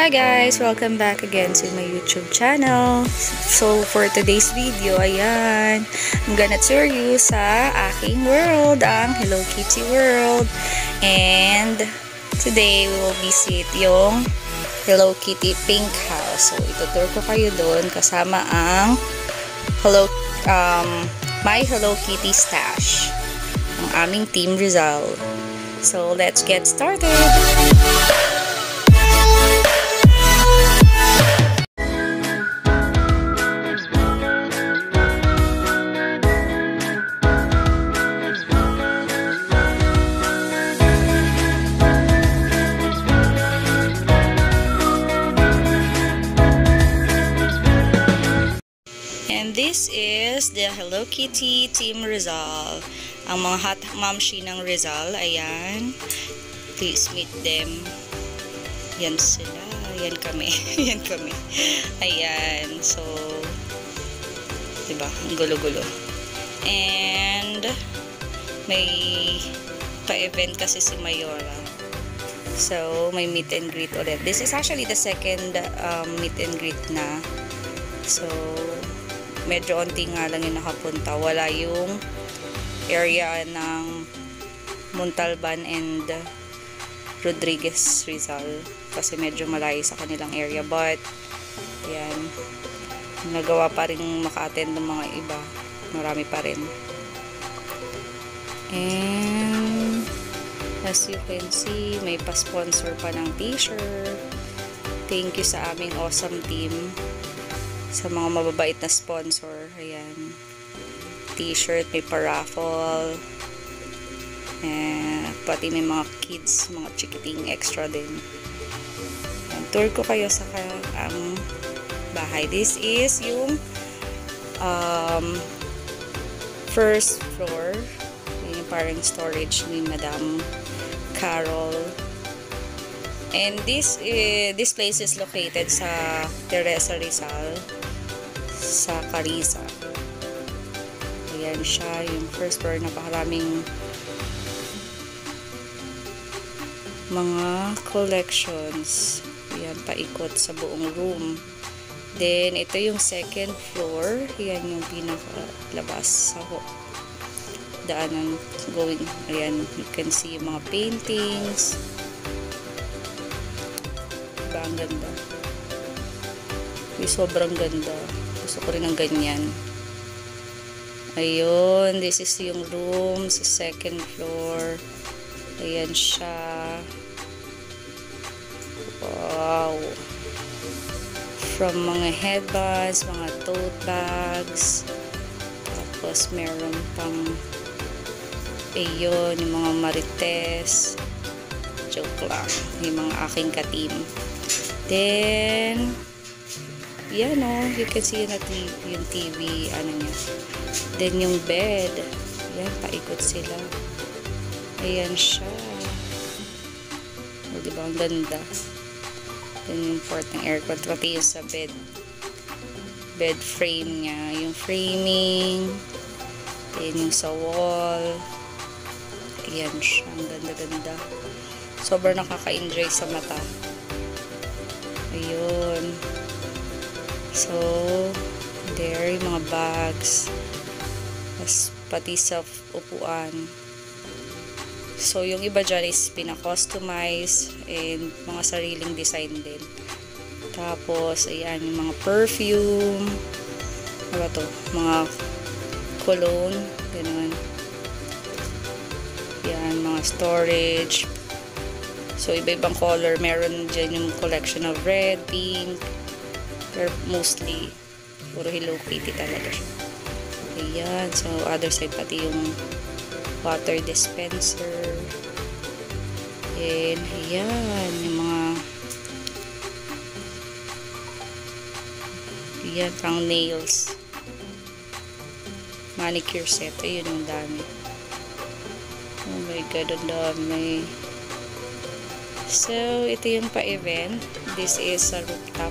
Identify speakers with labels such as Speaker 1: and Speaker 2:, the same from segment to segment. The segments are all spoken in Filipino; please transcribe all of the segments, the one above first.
Speaker 1: Hi guys! Welcome back again to my YouTube channel. So, for today's video, ayan, I'm gonna tour you sa aking world, ang Hello Kitty World. And, today, we will visit yung Hello Kitty Pink House. So, itutur ko kayo doon kasama ang Hello, um, My Hello Kitty Stash. Ang aming Team Rizal. So, let's get started! The Hello Kitty Team Rizal. Ang mga hot mamshi ng Rizal, ayan. Please meet them. Yan sila. Yan kami. Yan kami. Ayan. So, diba? Ang gulo-gulo. And, may pa-event kasi si Mayora. So, may meet and greet ulit. This is actually the second um, meet and greet na. So, medyo onti nga lang yung nakapunta. Wala yung area ng Montalban and Rodriguez Rizal kasi medyo malayo sa kanilang area. But yan nagawa pa rin maka-attend ng mga iba. Marami pa rin. And as you can see may pa-sponsor pa ng t-shirt. Thank you sa aming awesome team sa mga mababait na sponsor. Ayan. T-shirt, may pa-raffle. Eh, pati may mga kids, mga chikiting extra din. Ayan, tour ko kayo sa ang bahay. This is yung um, first floor. Yan yung parang storage ni Madam Carol. And this uh, this place is located sa Teresa Rizal sa Carissa. Ayan siya, yung first floor, napakaraming mga collections. Ayan, paikot sa buong room. Then, ito yung second floor. Ayan yung pinakalabas sa daanan going. Ayan, you can see mga paintings. Ang ganda. Yung sobrang ganda. Gusto ko rin ng ganyan. Ayun, this is yung room sa second floor. Ayan siya. Wow. From mga headbands, mga tote bags. Tapos meron pang ayun, yung mga marites. Joke lang. Yung mga aking katim. Then, yan o, you can see TV, yung TV, ano niya. Then yung bed, yan, paikot sila. Ayan siya. O, diba, ang ganda. Then yung port ng aircon, pati yung sa bed. Bed frame niya, yung framing, then yung sa wall. Ayan siya, ang ganda-ganda. Sobrang nakaka-enjoy sa mata. Ayun. So, there, yung mga bags. Tapos, pati sa upuan. So, yung iba dyan is pina-customize and mga sariling design din. Tapos, ayan, yung mga perfume. Ano to? Mga cologne. Ganun. Yan, mga storage. So, iba-ibang color. Meron dyan yung collection of red, pink, pero mostly, puro Hello Kitty talaga siya. Ayan. So, other side pati yung water dispenser. And, ayan. Yung mga ayan, pang nails. Manicure set. Ayun yung dami. Oh my God, ang dami. So, ito yung pa-event. This is a rooftop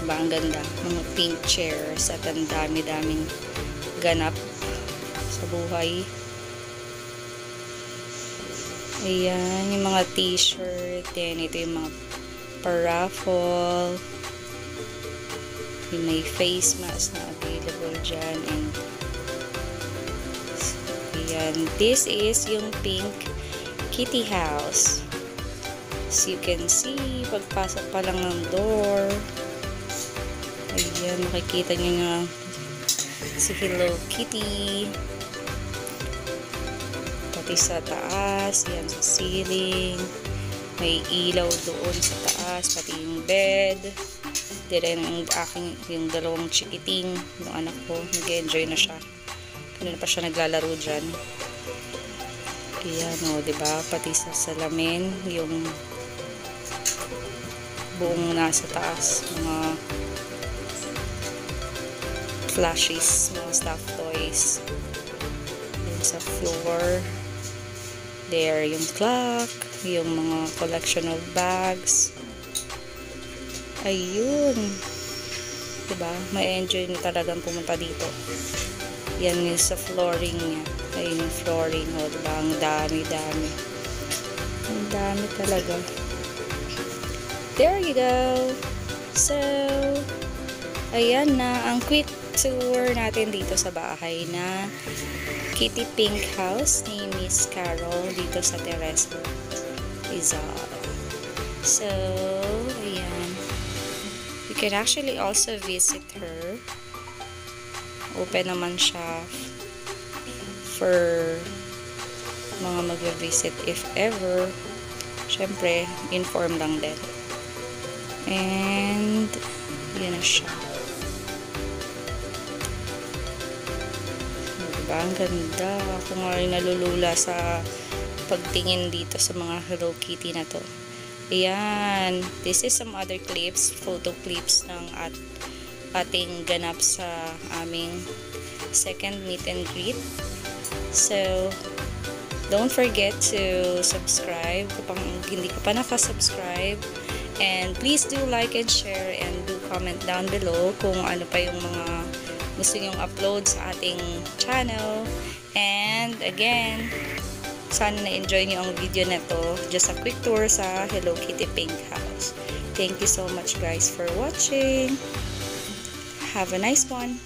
Speaker 1: Diba? Ang ganda. Mga pink chairs at ang dami-daming ganap sa buhay. Ayan, yung mga t-shirt. Then, ito yung mga paraffle. Yung may face mask na available dyan. And, ayan. This is yung pink kitty house. As you can see, pagpasok pa lang ng door, ayan, makikita nyo nga si Hello Kitty. Pati sa taas, yan sa ceiling. May ilaw doon sa taas, pati yung bed. Dire yung aking, yung dalawang chikiting, yung anak ko, nag-enjoy na siya. Kanina pa siya naglalaro dyan. Ayan o, diba? Pati sa salamin, yung buong nasa taas, mga flashes, mga stuffed toys. Then sa floor, there yung clock, yung mga collection of bags. Ayun. Diba? May enjoy na talagang pumunta dito. Yan yung sa flooring niya. Ayun yung flooring. O, diba? Ang dami-dami. Ang dami talaga. There you go. So, ayan na ang quick tour natin dito sa bahay na Kitty Pink House ni Miss Carol dito sa Teresa Rizal. So, ayan. You can actually also visit her. Open naman siya for mga mag-visit if ever. Siyempre, inform lang din. And, yun na siya. Diba? Ang ganda. Ako nga rin nalulula sa pagtingin dito sa mga Hello Kitty na to. Ayan. This is some other clips, photo clips ng at ating ganap sa aming second meet and greet. So, don't forget to subscribe kung hindi ka pa nakasubscribe. And please do like and share and do comment down below kung ano pa yung mga gusto nyong upload sa ating channel. And again, sana na-enjoy niyo ang video na to. Just a quick tour sa Hello Kitty Pink House. Thank you so much guys for watching. Have a nice one.